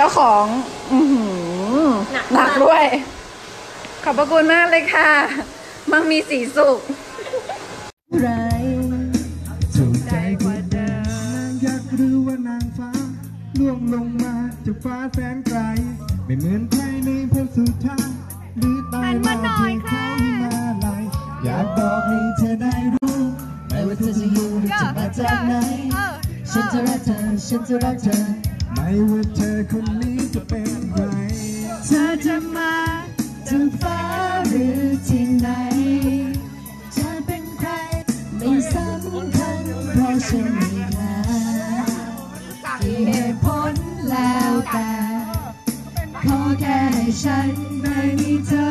จ้าของอือหือหนักด้วย ขอบพระคุณมากเลยค่ะ มังมีสีสุขไรถูกใจกว่าเดิมนางยักษ์หรือว่านางฟ้าล่วงลงมาจากฟ้าแสนไกล ไม่เหมือนใครในพระสุธาหรือใตายมาเพียงเขาหิมาลัยอยากบอกให้เธอได้รู้ไม่ว่าเธอจะอยู่หรือจะมาจากไหนฉันจะรักเธอฉันจะรักเธอ ไม่ว่าเธอคนนี้จะเป็นใครเธอจะมาจากฟ้าหรือที่ไหน จะเป็นใครไม่สำคัญเพราะฉันมีมากี่เหตุผลแล้วแต่ขอแค่ให้ฉันได้มีเธอ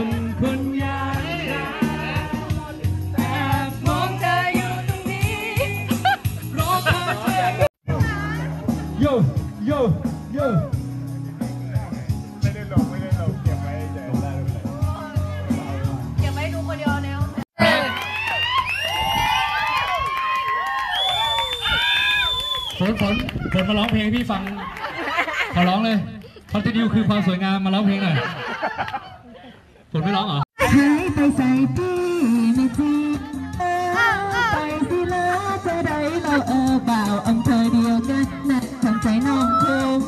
คนคนอย่างฉันแอบมองเธออยู่ตรงนี้รอเธอโยโยโยฝนฝนฝนมาร้องเพลงพี่ฟังขอร้องเลยคอนติดิวคือความสวยงามมาร้องเพลงหน่อย ฝนไม่ร้องเหรอหายไปใส่พี่ไม่จริงเออไปสิแล้วจะได้เราเออเปล่าอำเภอเดียวกันนะทำใจน้องคง